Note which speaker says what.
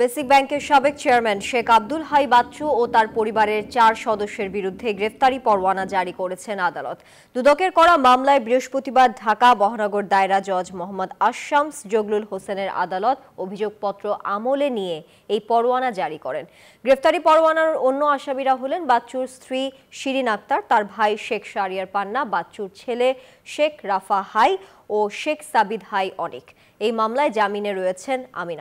Speaker 1: Basic ব্যাংকের সাবেক chairman Sheikh Abdul Hai Bachchu ও তার পরিবারের চার সদস্যের বিরুদ্ধে গ্রেফতারি পরোয়ানা জারি করেছেন আদালত। দুদকের করা মামলায় বৃহস্পতিবার ঢাকা মহানগর দায়রা জজ মোহাম্মদ আশামস জগলুল হোসেনের আদালত অভিযোগপত্র আমলে নিয়ে এই পরোয়ানা জারি করেন। গ্রেফতারি পরোয়ানার অন্য আসামিরা হলেন বাচ্চুর স্ত্রী শিরিন আক্তার, তার ভাই শেখ শারিয়ার পান্না, বাচ্চুর ছেলে শেখ রাফা হাই ও শেখ সাবিদ হাই অনেক। এই মামলায় জামিনে রয়েছেন আমিনা।